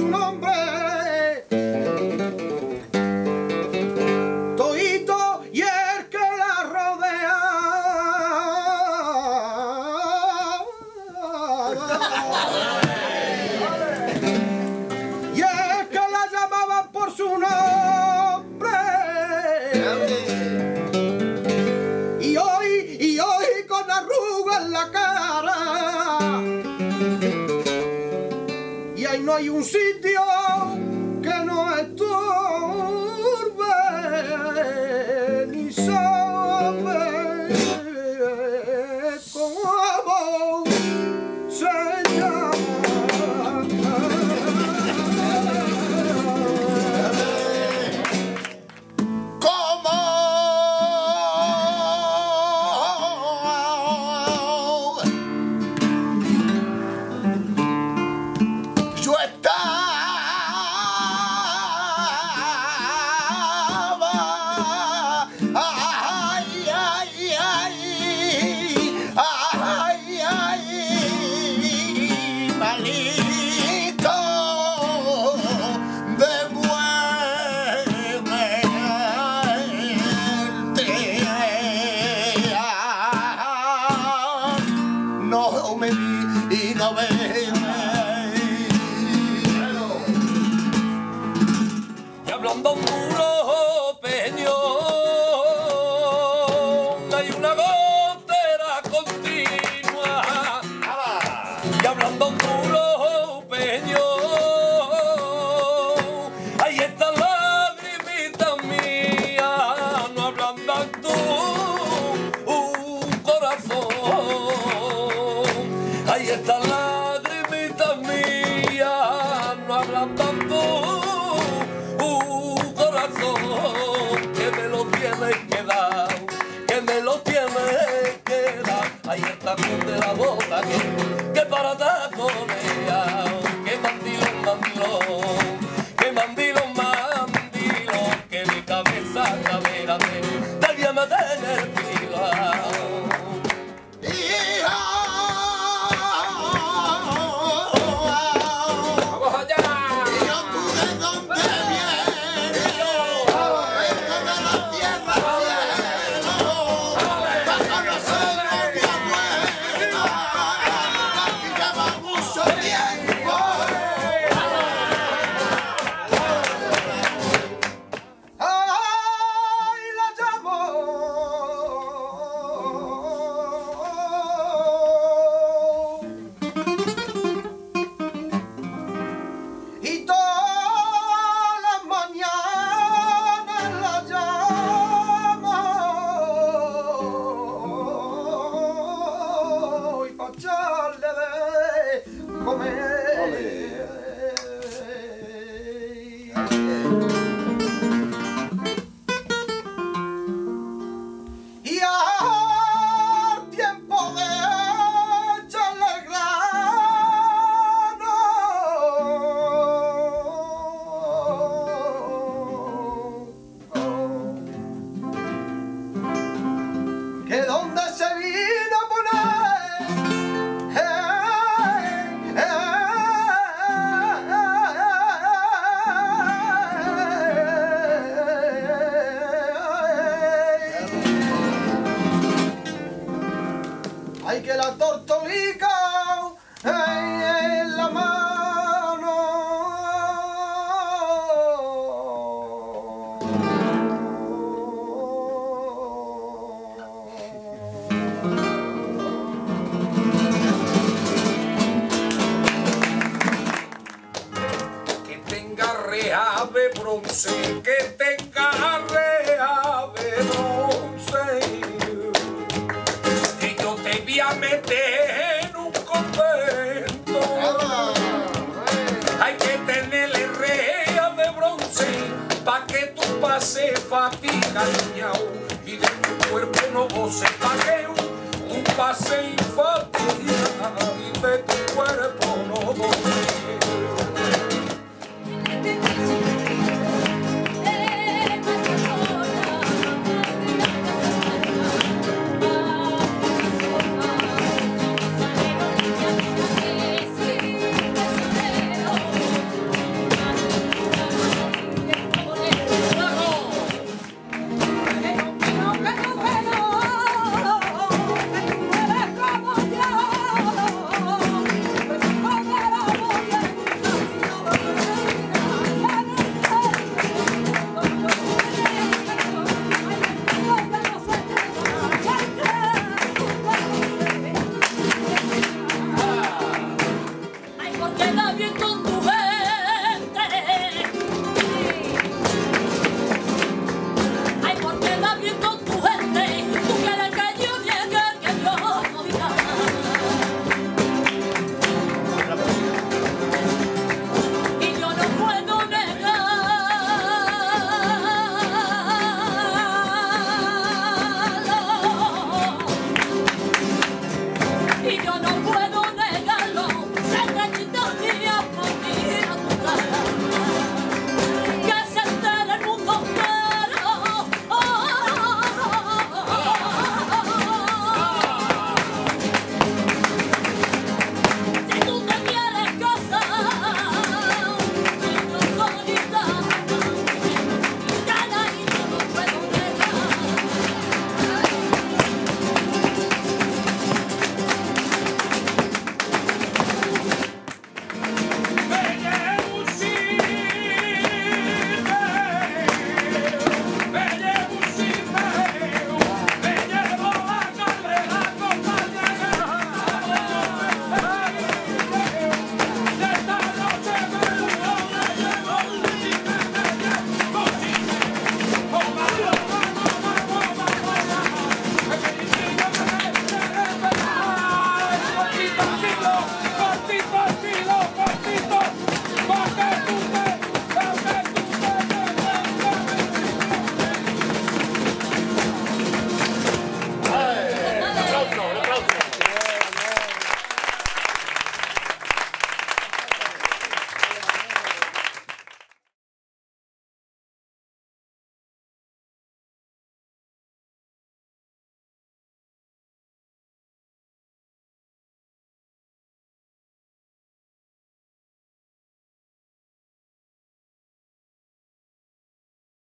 su nombre. no hay un sitio que no estoy. you attack Peño, ahí está la grimita mía. No habrá tanto un corazón. Ahí está la grimita mía. No habrá tanto un corazón que me lo tiene que dar. Que me lo tiene que dar. Ahí está con de la boca que para dar. chale de comer. ¡Ay, que la tortolica! ¡Ay, ay, la mano! meter en un convento. Hay que tenerle reas de bronce pa' que tú pase fatiga, niñao, y de tu cuerpo no goce paqueo. Tú pases fatiga y de tu cuerpo no goce.